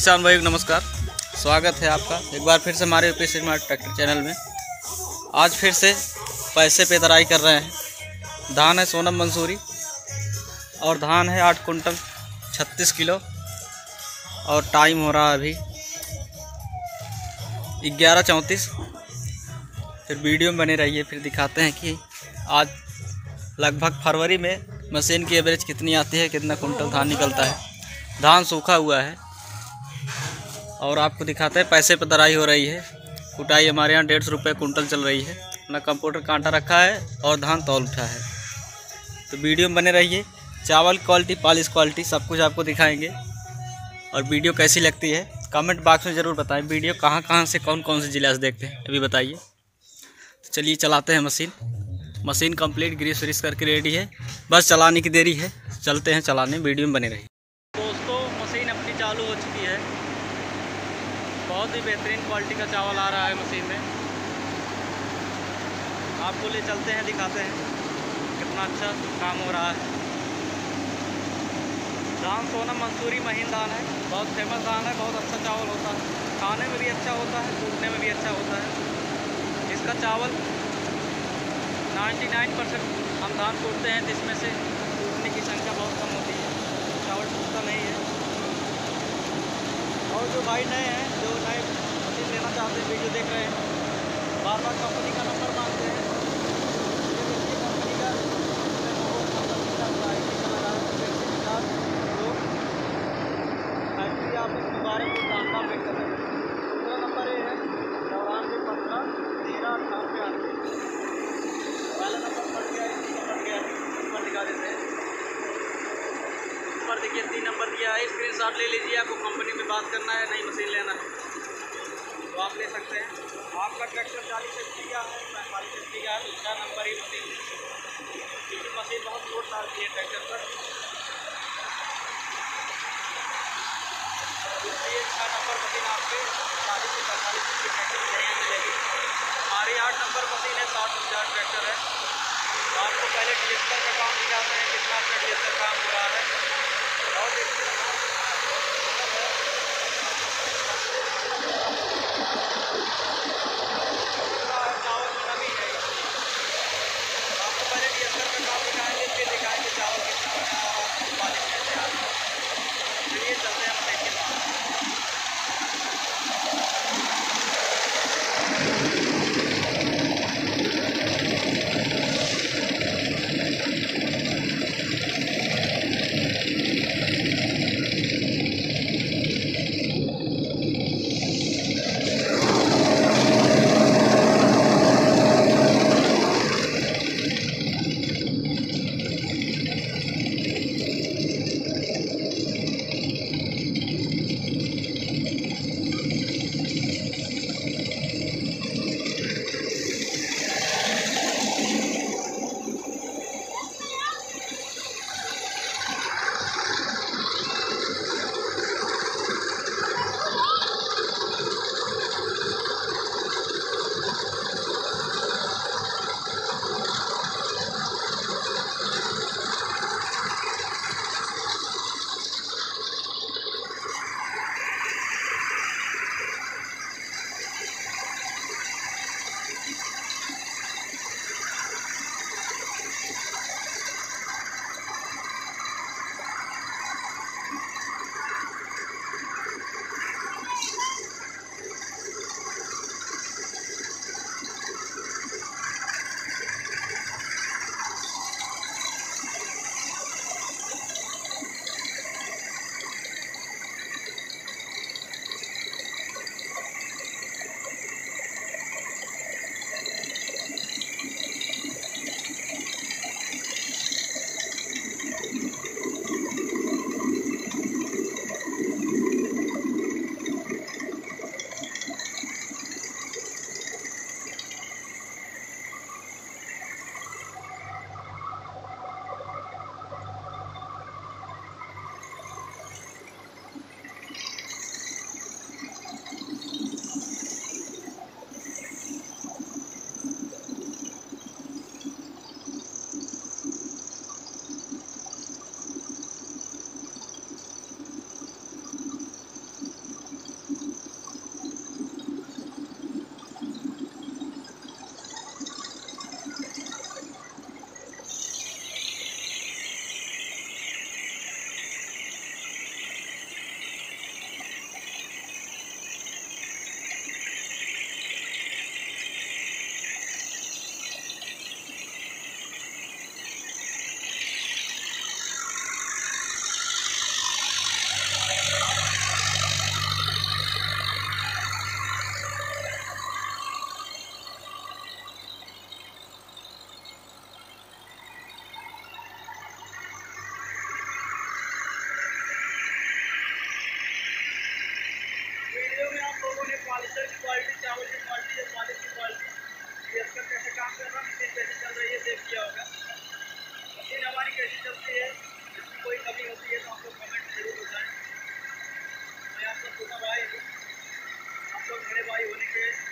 किसान भाई, नमस्कार। स्वागत है आपका एक बार फिर से हमारे यूपी स्मार्ट ट्रैक्टर चैनल में। आज फिर से पैसे पे तराई कर रहे हैं। धान है सोनम मंसूरी और धान है आठ कुंटल छत्तीस किलो और टाइम हो रहा है अभी ग्यारह चौंतीस। फिर वीडियो में बने रहिए, फिर दिखाते हैं कि आज लगभग फरवरी में मशीन की एवरेज कितनी आती है, कितना कुंटल धान निकलता है। धान सूखा हुआ है। और आपको दिखाते हैं, पैसे पर दराई हो रही है। कुटाई हमारे यहाँ डेढ़ सौ रुपये कुंटल चल रही है। अपना कंप्यूटर कांटा रखा है और धान तौल उठा है। तो वीडियो में बने रहिए। चावल क्वालिटी, पालिश क्वालिटी, सब कुछ आपको दिखाएँगे। और वीडियो कैसी लगती है, कमेंट बॉक्स में ज़रूर बताएँ। वीडियो कहाँ कहाँ से कौन कौन से ज़िला से देखते हैं, अभी बताइए। तो चलिए, चलाते हैं मशीन। मशीन कंप्लीट, ग्रीस व्रीस करके रेडी है। बस चलाने की देरी है। चलते हैं, चलाने। वीडियो में बने रहिए दोस्तों मशीन अपनी चालू हो चुकी है बहुत ही बेहतरीन क्वालिटी का चावल आ रहा है मशीन में। आपको ले चलते हैं, दिखाते हैं कितना अच्छा काम हो रहा है। धान सोना मंसूरी महीन धान है। बहुत फ़ेमस धान है, बहुत अच्छा चावल होता है। खाने में भी अच्छा होता है, कूटने में भी अच्छा होता है। इसका चावल 99 परसेंट हम धान कूटते हैं, जिसमें से कूटने की संख्या बहुत कम होती है। चावल टूटता नहीं है। और जो भाई नए हैं हैं वीडियो देख रहे हैं। बार बार कंपनी का नंबर मांगते हैं। कंपनी का पे कर दूसरा नंबर ये है चौरानवे पंद्रह तेरह पहला नंबर गया है दिखा देते हैं। ऊपर देखिए, तीन नंबर दिया है। स्क्रीन ले लीजिए, आपको कंपनी में बात करना है नई मशीन लेना है। तो आप ले सकते हैं। आपका ट्रैक्टर चालीस एच का है, पैंतालीस एच का है दूसरा नंबर ही मशीन क्योंकि मशीन बहुत लोड डालती है ट्रैक्टर पर। इसलिए छः नंबर मशीन आपके चालीस से पैंतालीस एच ट्रैक्टर में नहीं मिलेगी हमारी आठ नंबर मशीन है साठ हज़ार ट्रैक्टर है। तो आपको पहले डिजिटल का काम दिखाते हैं, कितना अच्छा काम हो रहा है। और आप लोग